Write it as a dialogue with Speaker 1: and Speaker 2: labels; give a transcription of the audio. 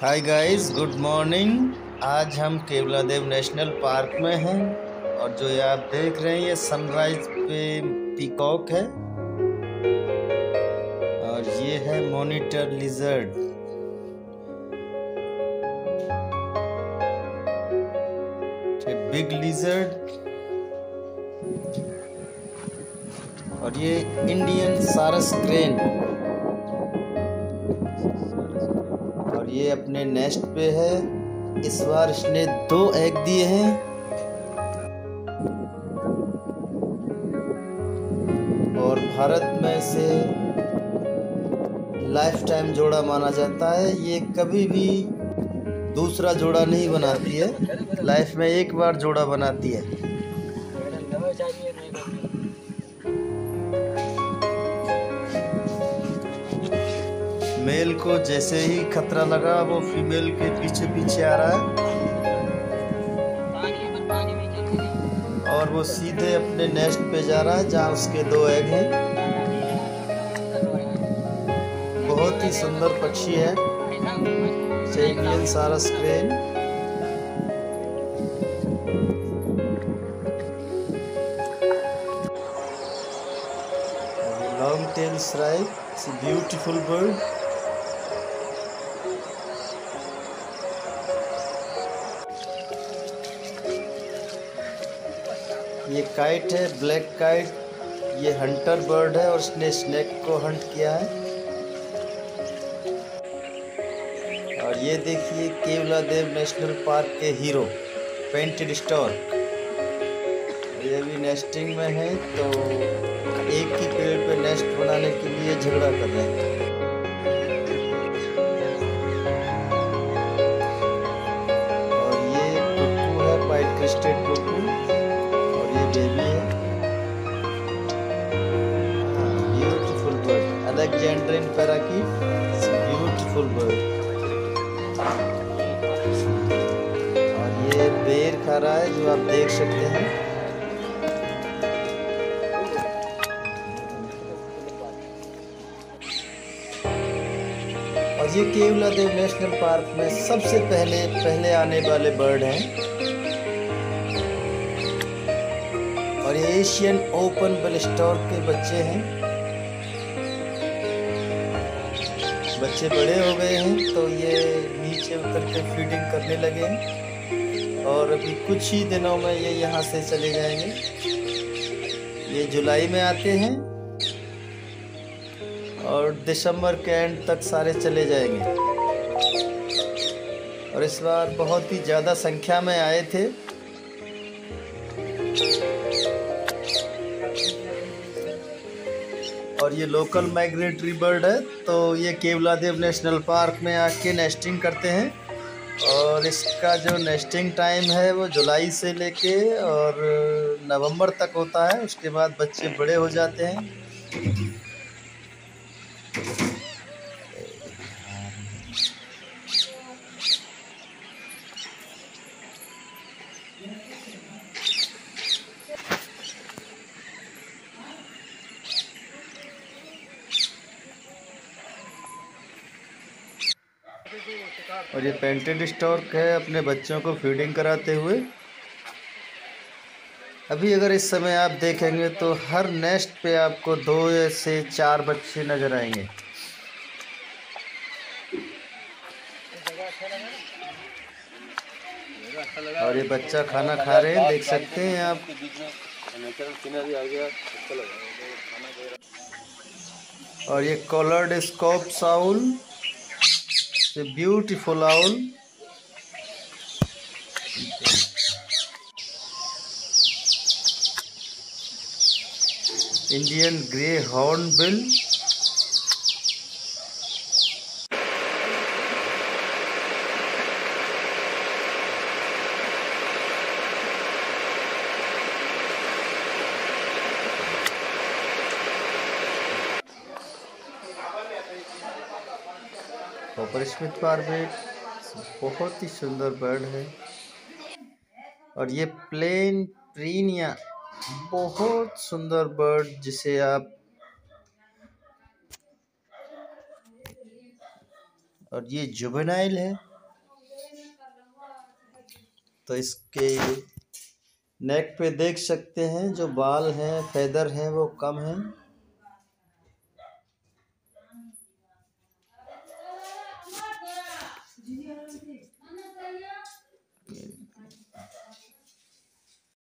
Speaker 1: Hi guys good morning आज हम केवला देव national park में हैं और जो ये आप देख रहे हैं, ये सनराइज पे पीकॉक है। और ये है मॉनिटर लिजर्ड बिग लिजर्ड और ये इंडियन सारस क्रेन ये अपने नेस्ट पे है। इस बार इसने दो एग दिए हैं। और भारत में इसे लाइफ टाइम जोड़ा माना जाता है। ये कभी भी दूसरा जोड़ा नहीं बनाती है। लाइफ में एक बार जोड़ा बनाती है। मेल को जैसे ही खतरा लगा, वो फीमेल के पीछे पीछे आ रहा है। और वो सीधे अपने नेस्ट पे जा रहा है, जहाँ उसके दो एग हैं। बहुत ही सुंदर पक्षी है। चैनियन sarus crane long shrike it's beautiful bird ये काइट है ब्लैक काइट ये हंटर बर्ड है और इसने स्नेक को हंट किया है। और ये देखिए केवला देव नेशनल पार्क के हीरो पेंटेड स्टोर ये भी नेस्टिंग में है तो एक ही पेड़ पे नेस्ट बनाने के लिए झगड़ा कर रहे हैं। और ये है white crested bird Alexandrine parakeet beautiful bird और ये बेर खा रहा है, जो आप देख सकते हैं। और ये केवला देव नेशनल पार्क में सबसे पहले पहले आने वाले बर्ड हैं। और ये एशियन ओपन बेलस्टोर के बच्चे हैं। बच्चे बड़े हो गए हैं तो ये नीचे उतर के फीडिंग करने लगे हैं। और अभी कुछ ही दिनों में ये यहाँ से चले जाएँगे। ये जुलाई में आते हैं और दिसंबर के एंड तक सारे चले जाएँगे। और इस बार बहुत ही ज़्यादा संख्या में आए थे। और ये लोकल माइग्रेटरी बर्ड है तो ये केवला देव नेशनल पार्क में आके नेस्टिंग करते हैं। और इसका जो नेस्टिंग टाइम है वो जुलाई से लेके और नवंबर तक होता है। उसके बाद बच्चे बड़े हो जाते हैं। और ये पेंटेड स्टॉक है अपने बच्चों को फीडिंग कराते हुए। अभी अगर इस समय आप देखेंगे तो हर नेस्ट पे आपको दो से चार बच्चे नज़र आएँगे। और ये बच्चा खाना खा रहे हैं, देख सकते हैं आप। और ये collared scops owl a beautiful owl. Indian grey hornbill तो कॉपर स्मिथ बहुत ही सुंदर बर्ड है। और ये प्लेन प्रीनिया बहुत सुंदर बर्ड जिसे आप और ये जुबेनाइल है। तो इसके नेक पे देख सकते हैं, जो बाल हैं फेदर हैं, वो कम हैं।